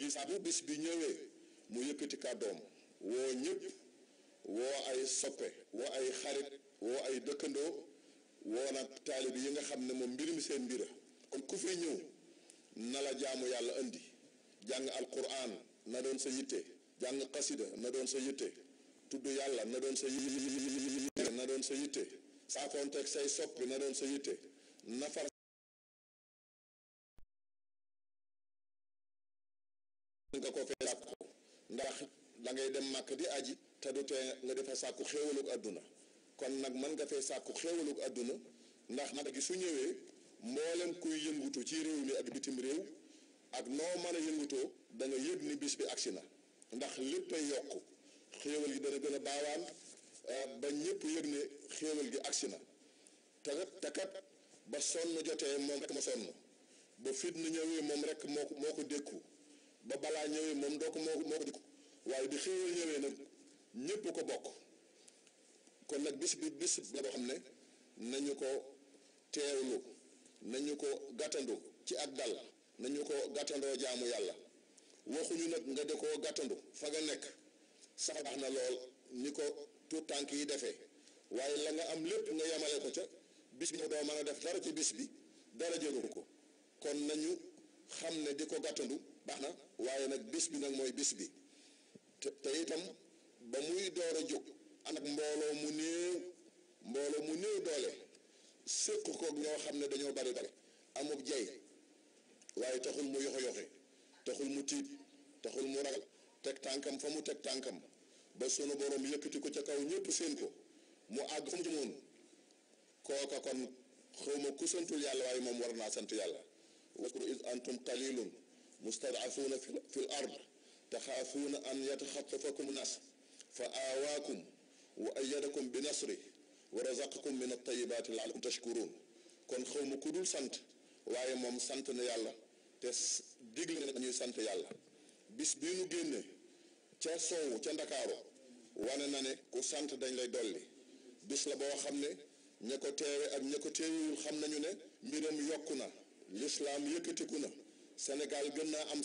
gi saa bu bi ñëwee mu yëkkati kàddoom woo ñëpp woo ay soppe woo ay xarit woo ay dëkkandoo woo nag taalib yi nga xam ne moom mbir mi seen mbira kon ku fi ñëw na la jaamu yàlla indi jàng alquran na doon sa yitte. Jàng xasida na doon sa yitte. Tudd yàlla na doon sa yitte na doon sa say soppi na doon sa yitte. Nafar nga ko fee sàkku ndax da dem màkk di aji te du tee nga defa sàkku xéewalug àdduna. Kon nag mën nga fee sàkku xéewalug àdduna ndax nag gi su ñëwee mboolem kuy yëngutu ci réew mi ak bitim réew ak noo mën a yëngutoo da nga yëg ni bis bi agsi na. Ndax léppay yokku xéewal gi dana gën a baawaan ba ñëpp yëg ne xéewal gi agsi na. Te te kat ba sonn jotee moom rek ma sonn. Ba fitna moom rek moo ko moo ko dékku. Ba balaa ñëwee moom doo ko moo moo ko dékku. Waaye bi xéewal ñëwee nag ñëpp ko bokk. kon nag bis bi bis la boo xam ne nañu ko teewlu nañu ko gàttandu ci ak dal nañu ko gàttandoo jaamu yàlla. waxuñu nag nga de koo gàttandu fa nga nekk. sax baax na lool ni ko tuut tànk yi defee waaye la nga am lépp nga yemale ko ca bis bi doo mën a def dara ci bis bi dara jëlu ko. kon nañu xam ne di ko gàttandu baax na waaye nag bis bi nag mooy bis bi. Te itam ba muy door a jóg ànd ak mbooloo mu néew mbooloo mu néew doole séq ko ñoo xam ne dañoo bari doole amub jay waaye taxul mu yoxe yoxe taxul mu tiit taxul mu ragal teg tànkam fa mu teg tànkam ba sunu borom yëkkati ko ca kaw ñëpp seen ko mu àgg fa mu jëmoon. Kooka kon xawma ku santul yàlla waaye moom war naa sant yàlla. Waskuru is antum qalilun mustadafuuna fil ard. تخافون أن يتخطفكم الناس. فآواكم وأيدكم بنصره ورزقكم من الطيبات لعلكم تشكرون. كون خوم كودول سانت واي موم سانت نا يالا تس ديغل نا ني سانت يالا بيس بي نو ген تي سوو تي داكارو وأنا نا ني كو سانت دنج لاي دولي بيس لا بو خامل نيكو تيوي اك نيكو تيوي خامل نيو ني ميرم يوكنا الاسلام يكتيكونا سنغال گنا ام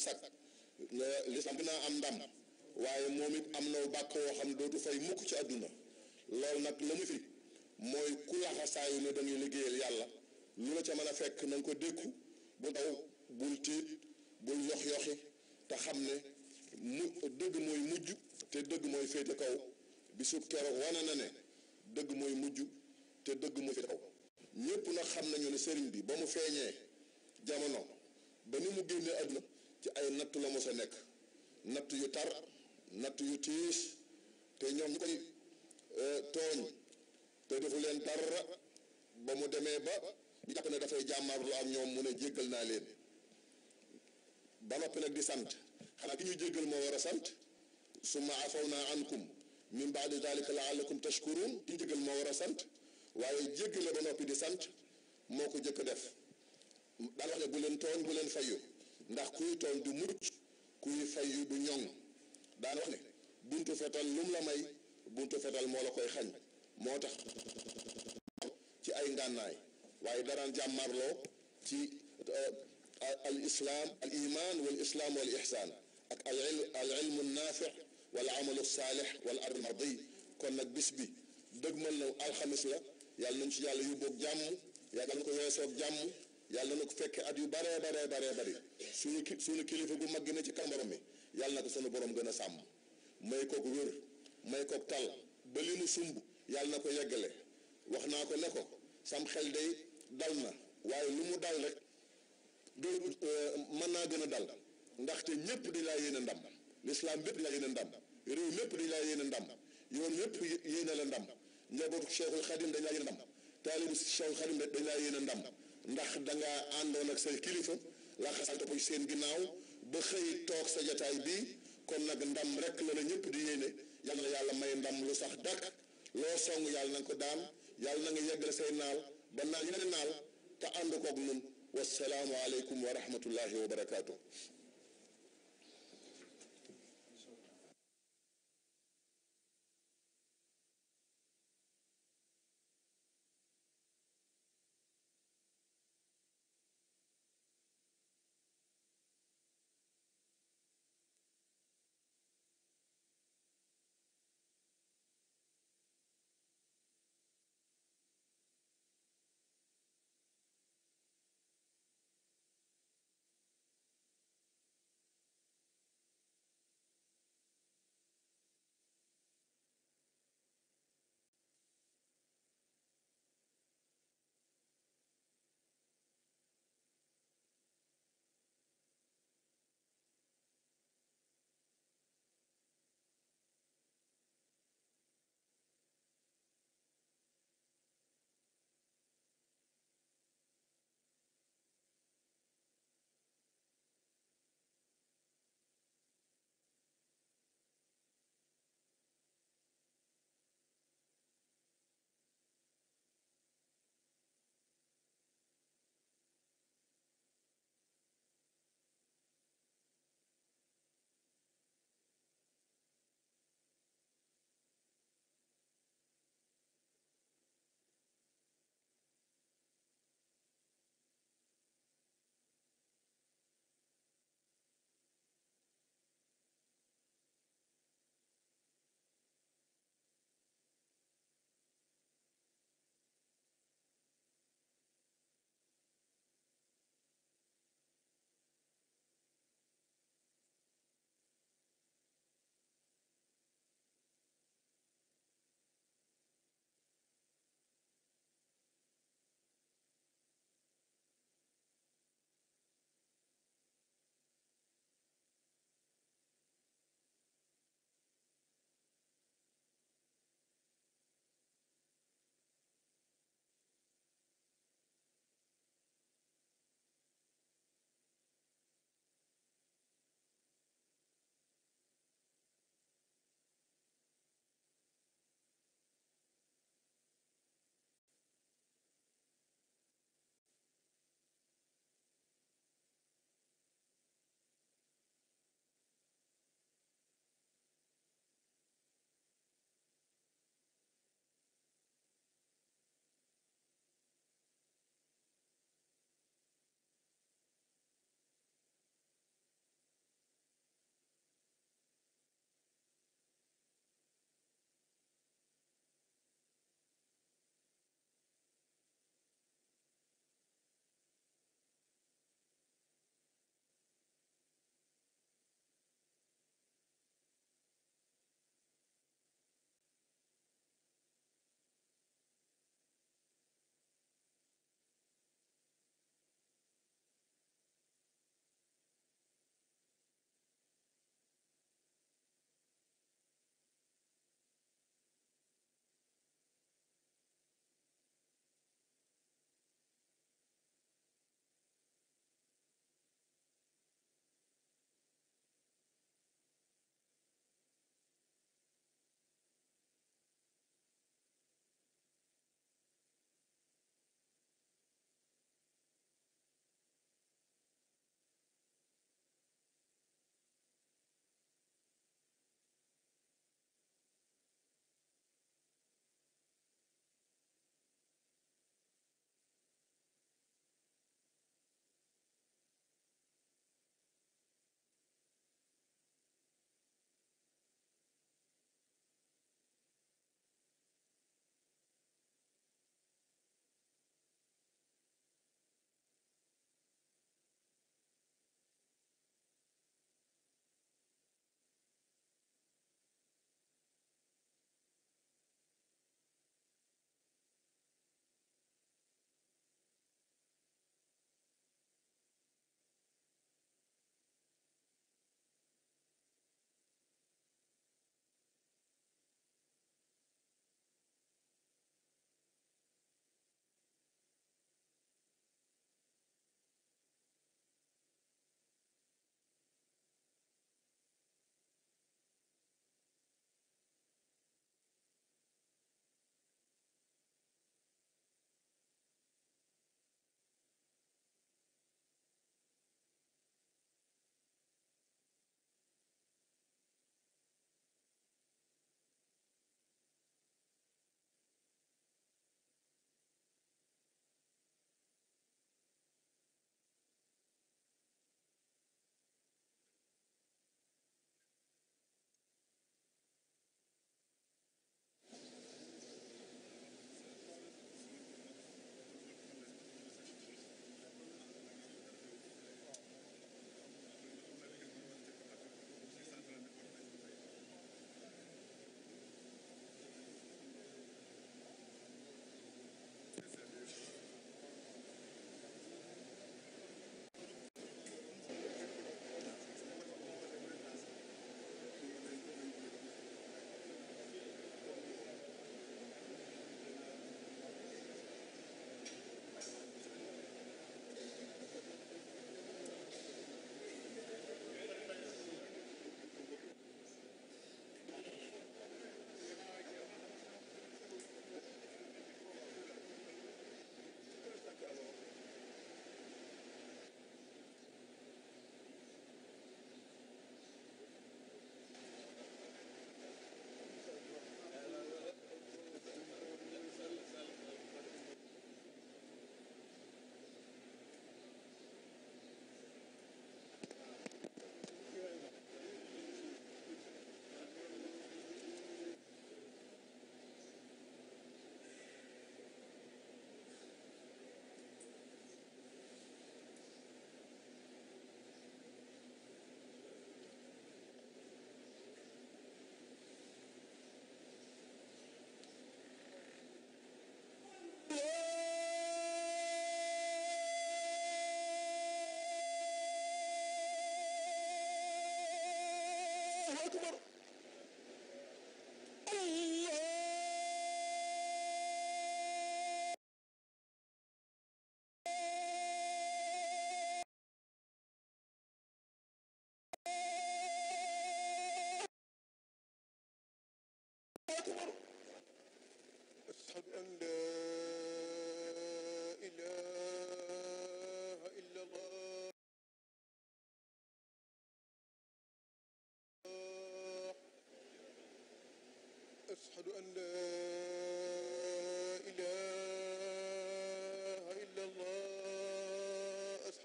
lislaam gën naa am ndam waaye moom it am na bàkk woo xam ne dootu fay mukk ci àdduna. Loolu nag la mu fi mooy ku laxasaayu ne dañuy liggéeyal yàlla lu la ca mën a fekk na ko dékku bu ndaw bul tiit bul yox yoxi te xam ne mu dëgg mooy mujj te dëgg mooy féete kaw. Bisub keroog wane na ne dëgg mooy mujj te dëgg mooy féete kaw. Ñépp nag xam nañu ne sëriñ bi ba mu feeñee jamono ba ni mu génnee àdduna ci ay natt la mos a nekk. Natt yu tar natt yu tiis te ñoom ñu koy tooñ te defu leen dara ba mu demee ba ñu jàpp ne dafay jàmmarlu ak ñoom mu ne jéggal naa leen. Ba noppi nag di sant. Xanaa ki ñuy jéggal moo war a sant. Summa afawna ankum. Min baadi dalika laallakum tashkurun ki ñu jéggal moo war a sant. Waaye jéggale ba noppi di sant moo ko jëkk def. Daan wax ne bu leen tooñ bu leen fayu ndax kuy tooñ du mucc kuy fayu du ñoŋ daan wax ne buntu fetal lum la may buntu fetal moo la koy xañ moo tax ci ay ngànnaay waaye daraan jàmmarloo ci al islaam al iman wal islaam wal ihsaan ak al al ilmu naafi wal amalu saalix wal ard mardi kon nag bis bi dëgmal na alxamis la yàlla nañ ci yàlla yóbboog jàmm yàlla na ko weesoog jàmm yàlla na ko fekke at yu baree baree baree bari. Suñu ki suñu kilifa gu mag na ci kanam mi yàlla na ko sunu borom gën a sàmm. May kook wér may kook tal. Ba li nu sumb yàlla na ko yeggale. Wax naa ko ne ko sam xel day dal na. Waaye lu mu dal rek doo mën naa gën a dal. Ndaxte ñépp dañ laa yéene ndam. Lislaam bépp dañ laa yéene ndam. Réew mépp dañ laa yéene ndam. Yoon mépp yéene la ndam. Njabootu Cheikhul Khadim dañ laa yéene ndam. Taalibu Cheikhul Khadim dañ laa yéene ndam. Ndax danga àndoon ak say kilifa la xasal topp seen ginnaaw ba xëy toog sa jataay bii kon nag ndam rek la la ñëpp di yéene. Yal na yàlla may ndam lu sax dakk loo song yàlla na ko daan. Yàlla na nga yeggale say naal ba naal yeneen naal te ànd koog nun wassalaamu aleykum wa rahmatullahi wa barakaatu.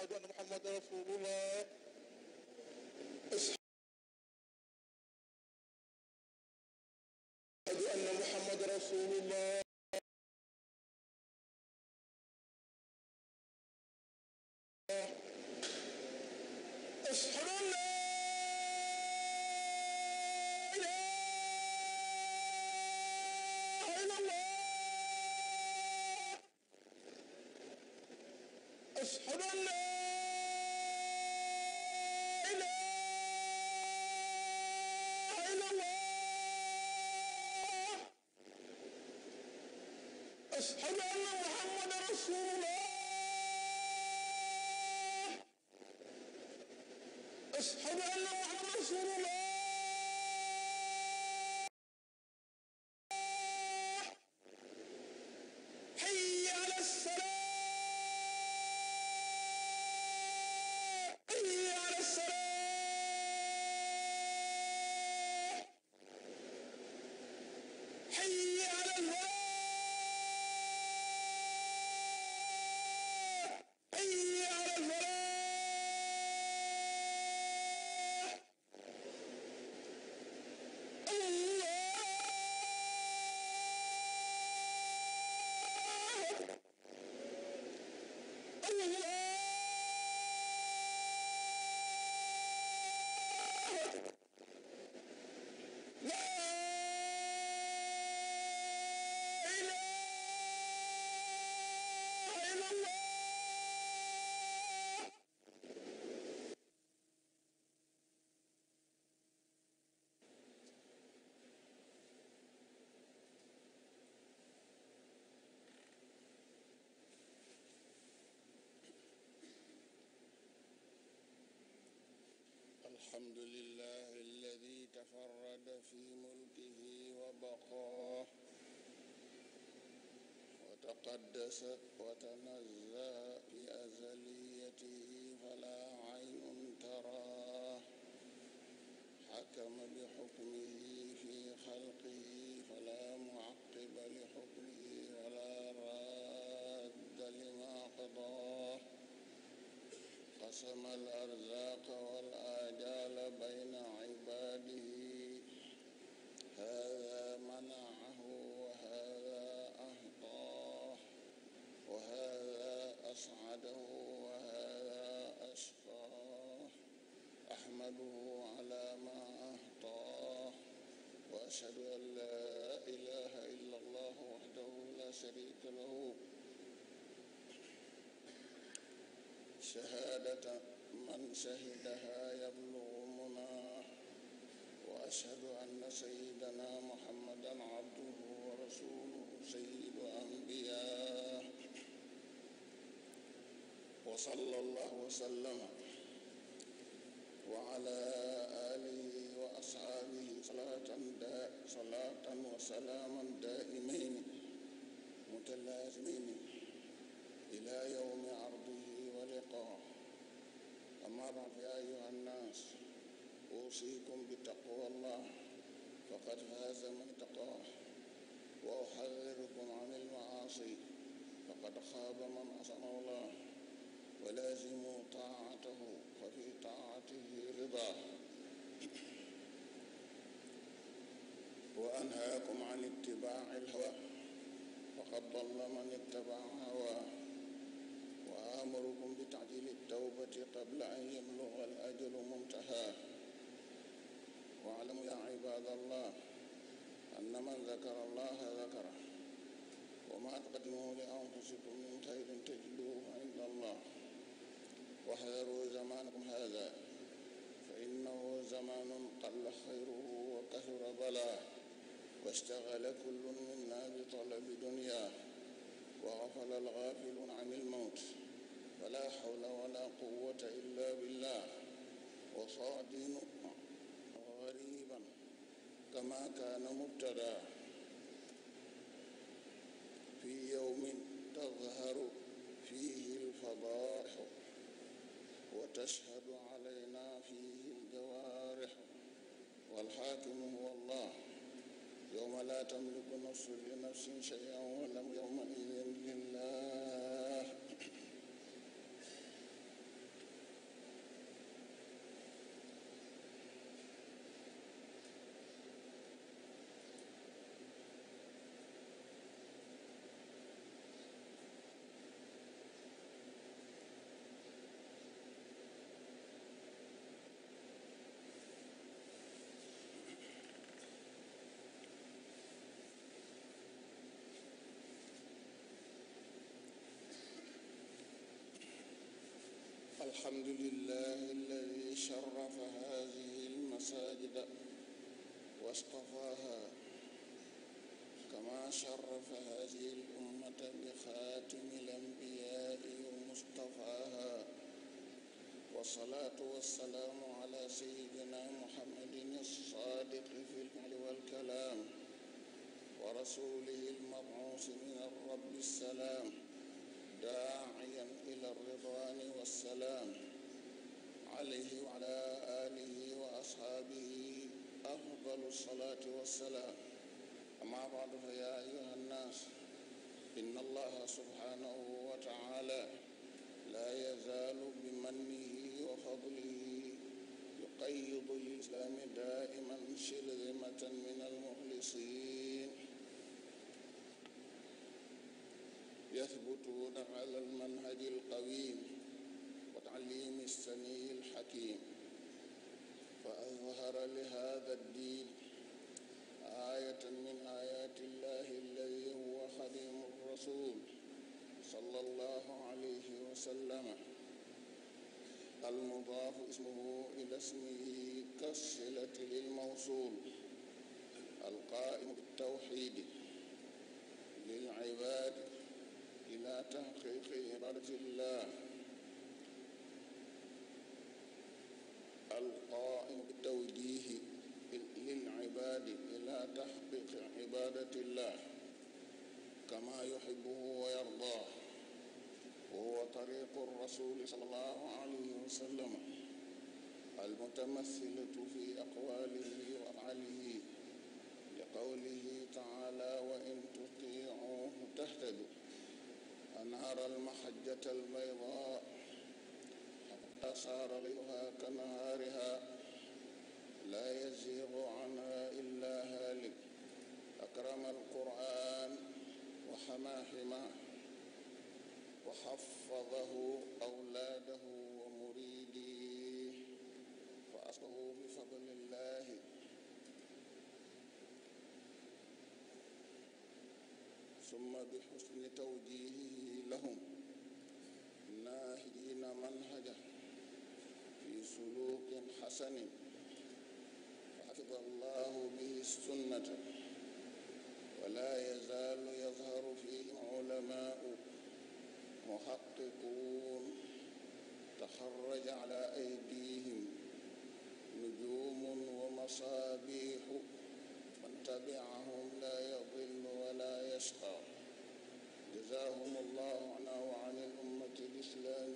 الله أشهد أن محمد رسول الله أشهد أن محمد رسول الله أشهد أن لا أشهد أن لا الحمد لله الذي تفرد في ملكه وبقاه وتقدس وتنزه بأزليته فلا عين تراه حكم بحكمه في خلقه فلا معقب لحكمه ولا راد لما قضاه قسم الأرزاق والآجال بين عباده. هذا منعه وهذا أهطاه. وهذا أسعده وهذا أشقاه. أحمده على ما أهطاه. وأشهد أن لا إله إلا الله وحده لا شريك له. شهادة من شهدها يبلغ مناه وأشهد أن سيدنا محمدا عبده ورسوله سيد الأنبياء. وصلى الله وسلم وعلى آله وأصحابه صلاة دا صلاة وسلاما دائمين متلازمين إلى يوم عرضه ولقاه بعد يا أيها الناس أوصيكم بتقوى الله فقد فاز من تقاه وأحذركم عن المعاصي فقد خاب من عصى الله ولازموا طاعته ففي طاعته رضاه وأنهاكم عن اتباع الهوى فقد ضل من اتبع هواه. وآمركم بتعجيل التوبة قبل أن يبلغ الأجل منتهاه واعلموا يا عباد الله أن من ذكر الله ذكره وما تقدموا لأنفسكم من خير تجدوه عند الله. واحذروا زمانكم هذا فإنه زمان قل خير الفلاح واشتغل كل منا بطلب دنياه وغفل الغافلون عن الموت. فلا حول ولا قوة إلا بالله. وصار دين غريبا كما كان مبتدا. في يوم تظهر فيه الفضائح وتشهد علينا فيه الجوارح. والحاكم هو الله. يوم لا تملك نفس لنفس شيئا ولم يومئذ الحمد لله الذي شرف هذه المساجد واصطفاها كما شرف هذه الأمة بخاتم الأنبياء ومصطفاها. والصلاة والسلام على سيدنا محمد الصادق في الفعل والكلام ورسوله المبعوث من الرب السلام. داعيا إلى الرضوان والسلام عليه وعلى آله وأصحابه أفضل الصلاة والسلام. أما بعد فيا أيها الناس إن الله سبحانه وتعالى لا يزال بمنه وفضله يقيض الإسلام دائما شرذمة من المخلصين. يثبتون على المنهج القويم وتعليم السني الحكيم. فأظهر لهذا الدين آية من آيات الله الذي هو خديم الرسول صلى الله عليه وسلم. المضاف اسمه إلى اسمه كالصلة للموصول القائم بالتوحيد للعباد إلى تحقيق الله. القائم بالتوجيه للعباد إلى تحقيق عبادة الله كما يحبه ويرضاه. وهو طريق الرسول صلى الله عليه وسلم المتمثلة في أقواله وأفعاله لقوله تعالى وإن تطيعوه تهتدوا. أنهر المحجة البيضاء حتى صار ليلها كنهارها لا يزيغ عنها إلا هالك. أكرم القرآن وحمى حماه وحفظه أولاده ومريديه فأصله بفضل الله. ثم بحسن توجيهه لهم ناهجين منهجه في سلوك حسن فحفظ الله به السنة. ولا يزال يظهر فيهم علماء محققون تخرج على أيديهم نجوم ومصابيح من تبعهم لا يضل ولا يشقى. جزاهم الله عنا وعن الأمة الإسلامية.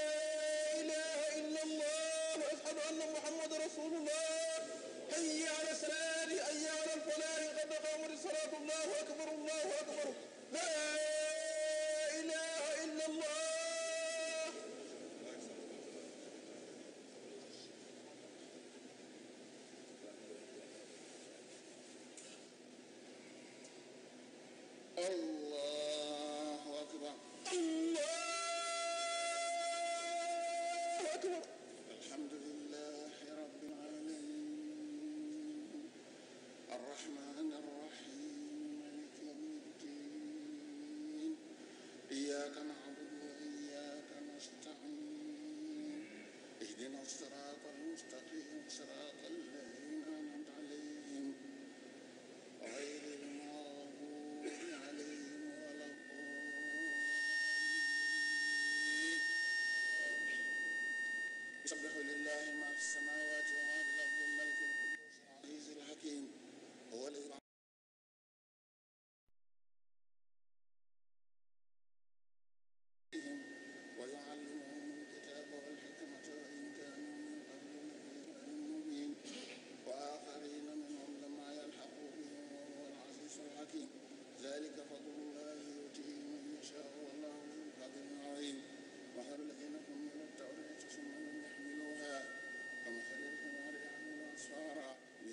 الرحمن الرحيم. مالك الدين إياك نعبد وإياك نستعين. اهدنا الصراط المستقيم صراط الذين أنعمت عليهم. غير المغضوب عليهم ولا الضالين. يسبح لله ما في السماء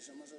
somos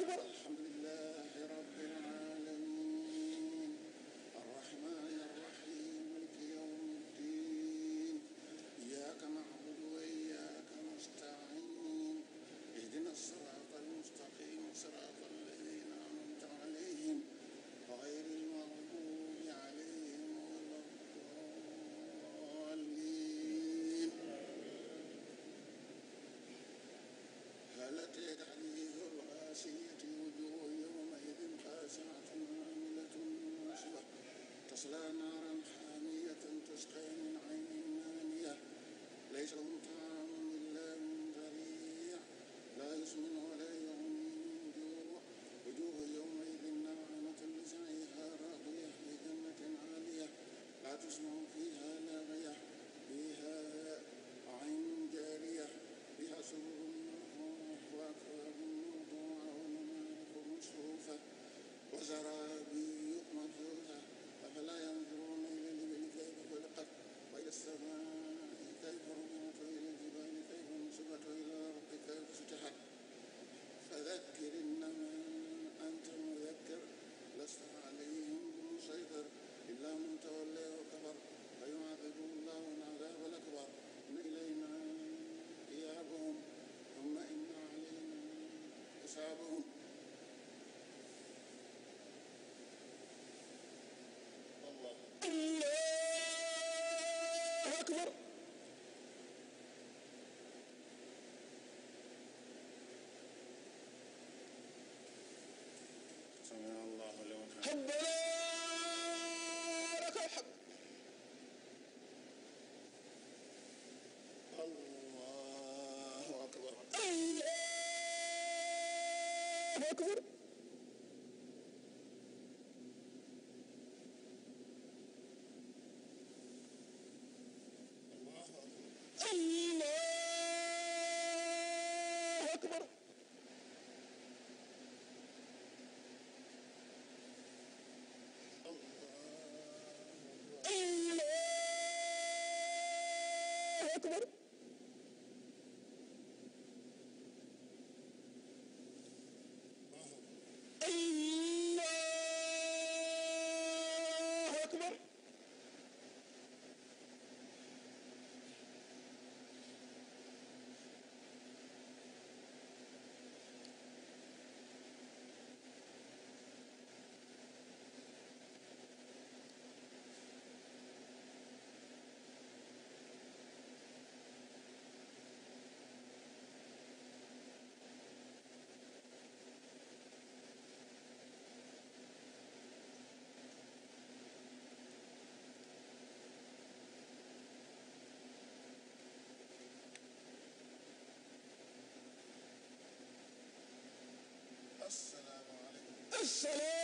أكبر أكبر سمع الله لمن حمده ربنا لك الحمد. الله أكبر. الله أكبر. السلام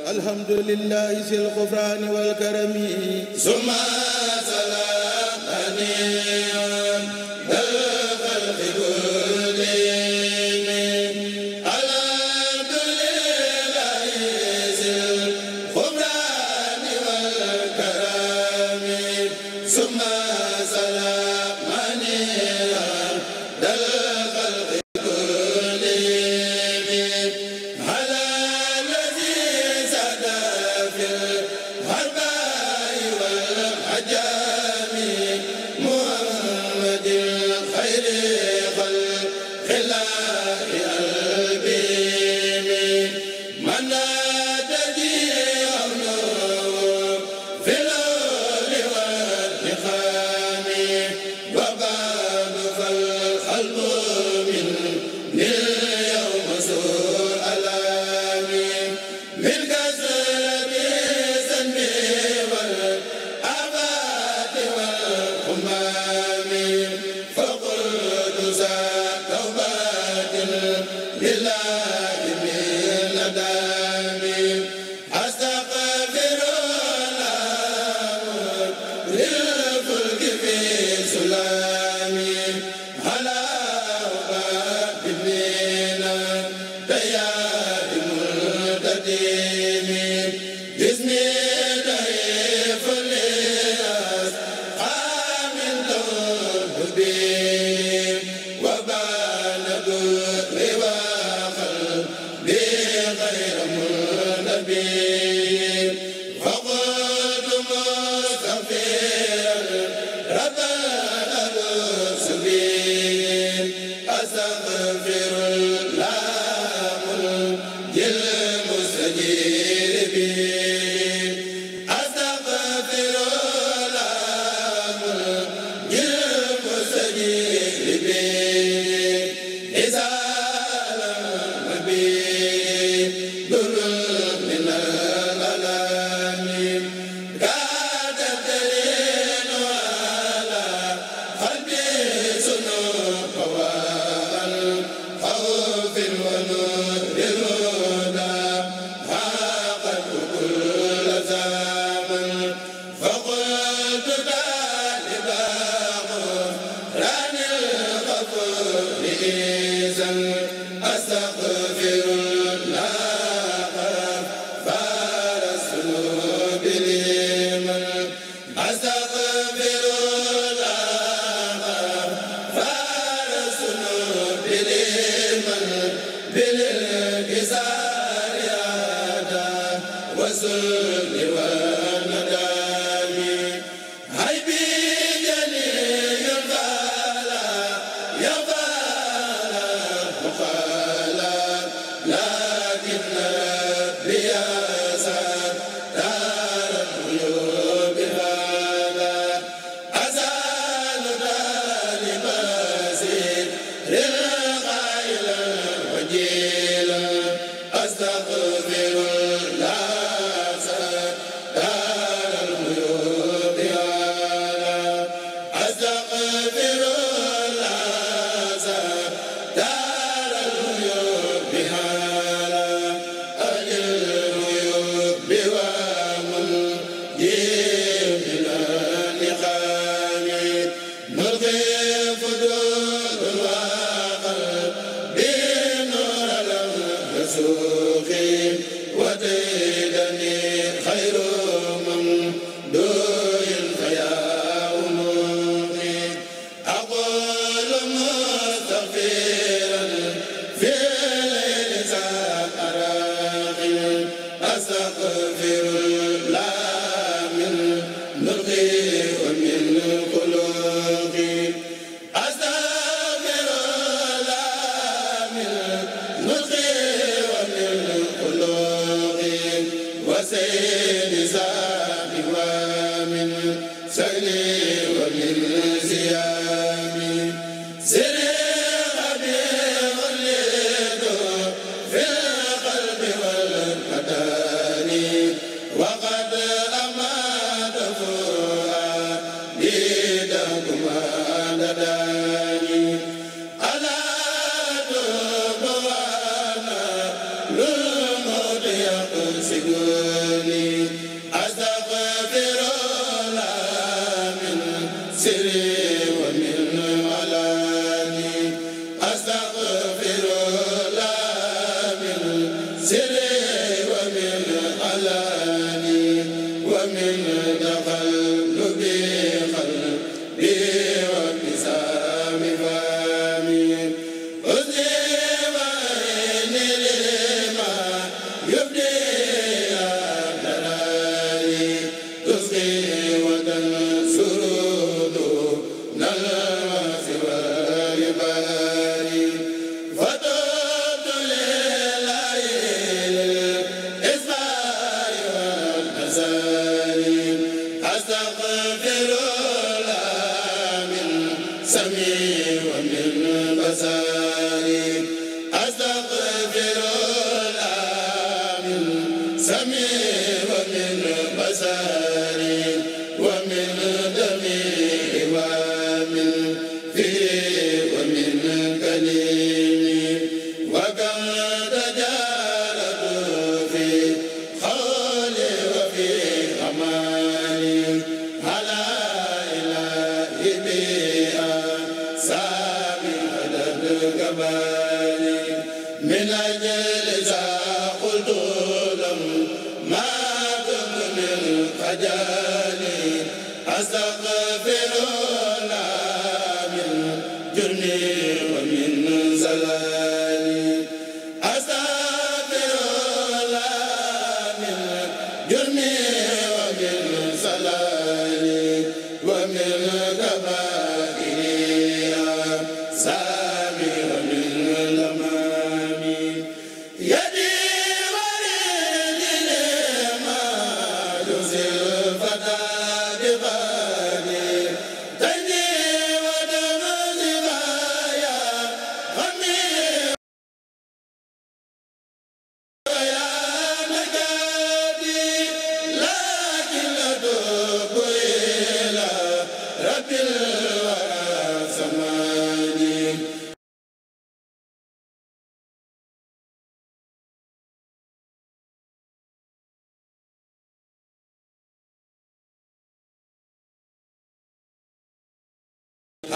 الحمد لله ذي الغفران والكرم. ثم سلام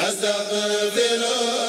أستغفر الله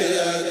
Yeah.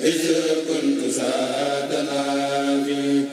إذ كنت ذات نادي